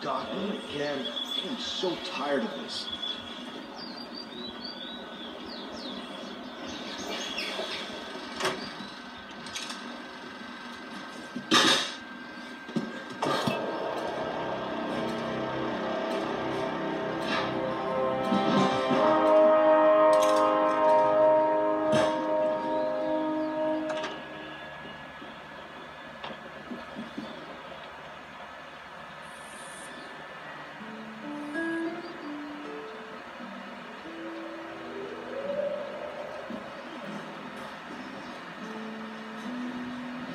God, not again. I'm so tired of this.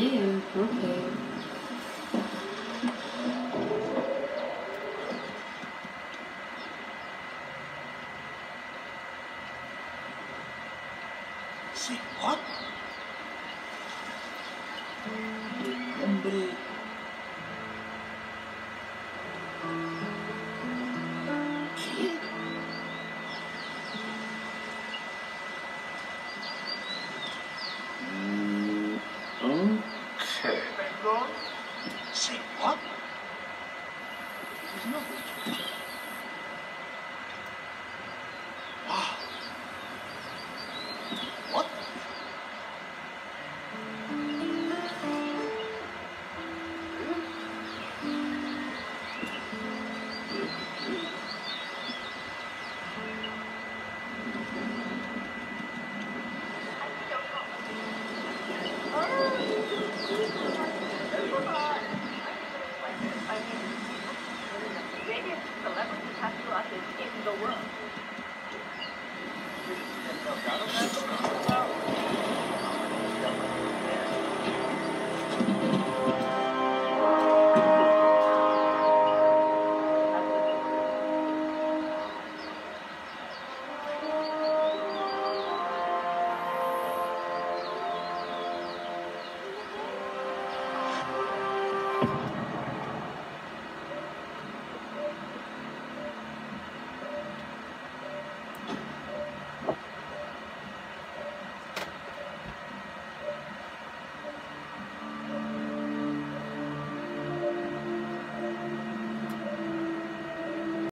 okay. what? Umbrella. Oh,